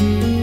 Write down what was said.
Música